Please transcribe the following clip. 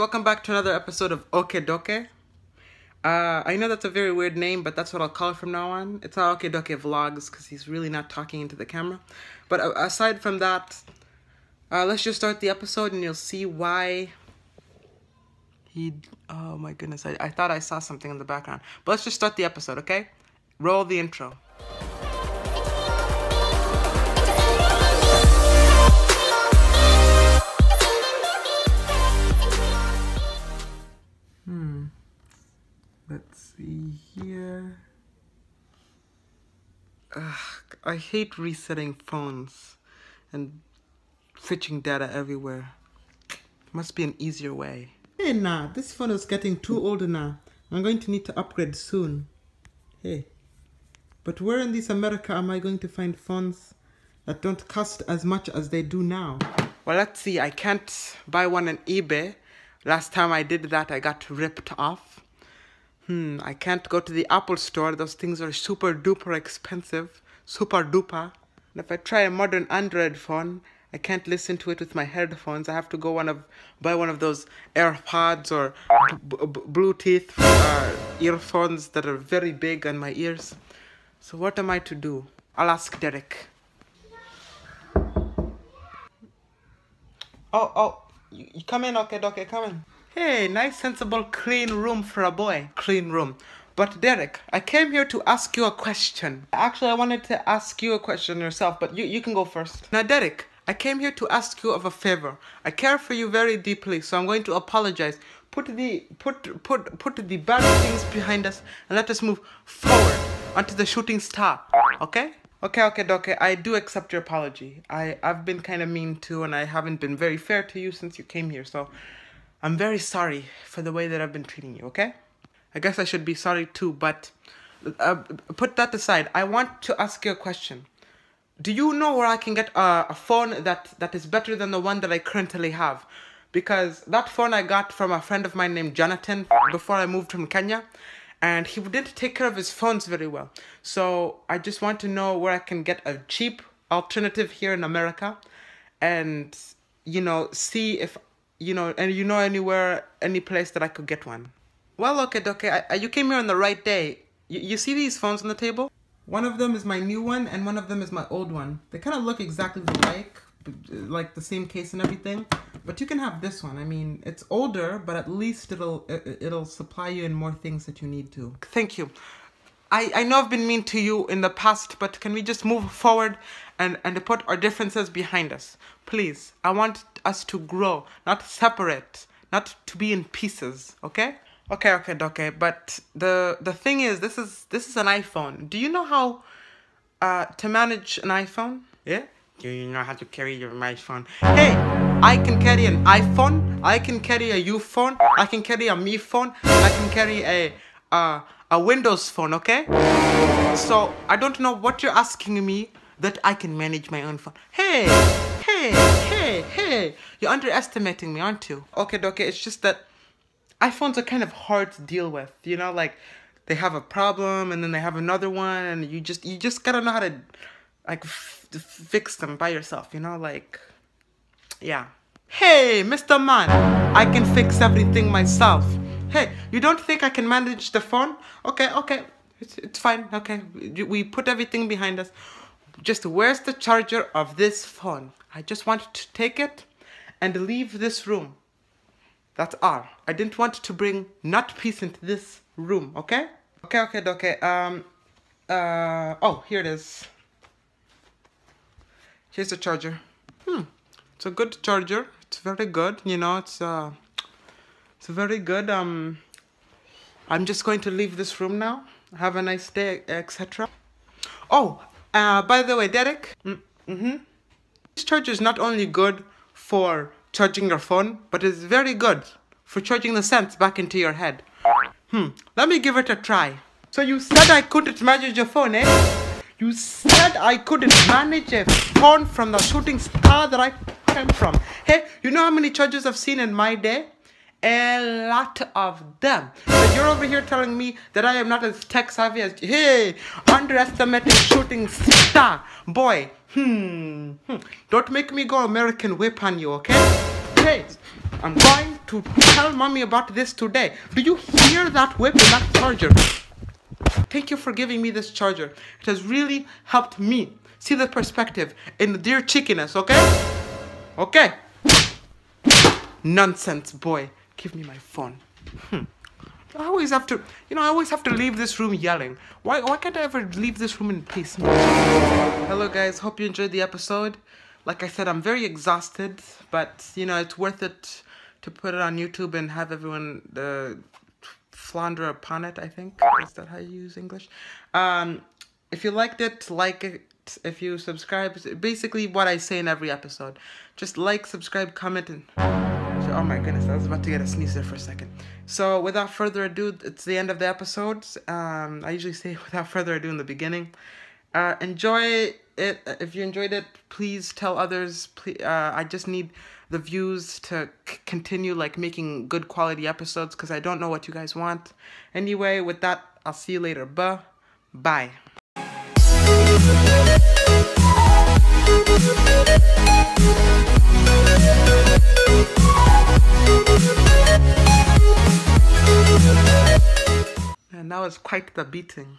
Welcome back to another episode of Okeea Dokeea. Uh, I know that's a very weird name, but that's what I'll call it from now on. It's not Okeea Dokeea Vlogs because he's really not talking into the camera. But uh, aside from that, uh, let's just start the episode and you'll see why he. Oh my goodness, I, I thought I saw something in the background. But let's just start the episode, okay? Roll the intro. Ugh, I hate resetting phones and switching data everywhere. Must be an easier way. Hey, nah, this phone is getting too old now. I'm going to need to upgrade soon. Hey. But where in this America am I going to find phones that don't cost as much as they do now? Well, let's see. I can't buy one on eBay. Last time I did that, I got ripped off. Hmm, I can't go to the Apple store. Those things are super duper expensive. Super duper. And if I try a modern Android phone, I can't listen to it with my headphones. I have to go one of buy one of those AirPods or Bluetooth uh, earphones that are very big on my ears. So what am I to do? I'll ask Derek. Oh, oh, you, you come in, okay, okay, come in. Hey, nice, sensible, clean room for a boy. Clean room. But Derek, I came here to ask you a question. Actually, I wanted to ask you a question yourself, but you, you can go first. Now, Derek, I came here to ask you of a favor. I care for you very deeply, so I'm going to apologize. Put the put put put the bad things behind us and let us move forward onto the shooting star. Okay? Okay, okay, okay. I do accept your apology. I I've been kind of mean too, and I haven't been very fair to you since you came here. So I'm very sorry for the way that I've been treating you. Okay? I guess I should be sorry too, but uh, put that aside. I want to ask you a question do you know where I can get a, a, phone that, that is better than the one that I currently have? Because that phone I got from a friend of mine named Jonathan before I moved from Kenya, and he didn't take care of his phones very well. So I just want to know where I can get a cheap alternative here in America, and you know see if you know and you know anywhere any place that I could get one. Well, okay, okay, I, you came here on the right day. You, you see these phones on the table? One of them is my new one, and one of them is my old one. They kind of look exactly alike, like the same case and everything. But you can have this one. I mean, it's older, but at least it'll it'll supply you in more things that you need to. Thank you. I, I know I've been mean to you in the past, but can we just move forward and, and put our differences behind us? Please, I want us to grow, not separate, not to be in pieces, okay? Okay, okay, okay. But the the thing is, this is this is an iPhone. Do you know how uh, to manage an iPhone? Yeah. Do you know how to carry your iPhone? Hey, I can carry an iPhone. I can carry a U phone. I can carry a Me phone. I can carry a uh, a Windows phone. Okay. So I don't know what you're asking me that I can manage my own phone. Hey, hey, hey, hey. You're underestimating me, aren't you? Okay, okay. It's just that iPhones are kind of hard to deal with. You know, like they have a problem and then they have another one, and you just you just gotta know how to like fix them by yourself. You know, like yeah. Hey, Mr. Man, I can fix everything myself. Hey, you don't think I can manage the phone? Okay, okay, it's it's fine. Okay, we put everything behind us. Just where's the charger of this phone? I just want to take it and leave this room. That's all. I didn't want to bring not peace into this room, okay? Okay, okay, okay. Um, uh, oh, here it is. Here's the charger. Hmm, it's a good charger. It's very good, you know, it's, uh, it's very good. Um, I'm just going to leave this room now. Have a nice day, etc. Oh, uh, by the way, Derek. Mm hmm This charger is not only good for charging your phone, but it's very good for charging the sense back into your head. Hmm, let me give it a try. So you said I couldn't manage your phone, eh? You said I couldn't manage a phone from the shooting star that I came from. Hey, you know how many chargers I've seen in my day? A lot of them. But you're over here telling me that I am not as tech savvy as hey, underestimating shooting star. Boy, hmm, hmm. Don't make me go American whip on you, okay? Hey, I'm going to tell mommy about this today. Do you hear that whip in that charger? Thank you for giving me this charger. It has really helped me see the perspective in the dear cheekiness, okay? Okay. Nonsense, boy. Give me my phone. Hmm. I always have to, you know, I always have to leave this room yelling. Why, why can't I ever leave this room in peace? Hello, guys. Hope you enjoyed the episode. Like I said, I'm very exhausted, but, you know, it's worth it to put it on YouTube and have everyone uh, flounder upon it, I think. Is that how you use English? Um, if you liked it, like it. If you subscribe, basically what I say in every episode. Just like, subscribe, comment, and... Oh my goodness, I was about to get a sneeze there for a second. So without further ado, it's the end of the episode. Um, I usually say without further ado in the beginning. Uh, enjoy it. If you enjoyed it, please tell others. Please, uh, I just need the views to continue like making good quality episodes because I don't know what you guys want. Anyway, with that, I'll see you later. Buh. Bye. Quite the beating.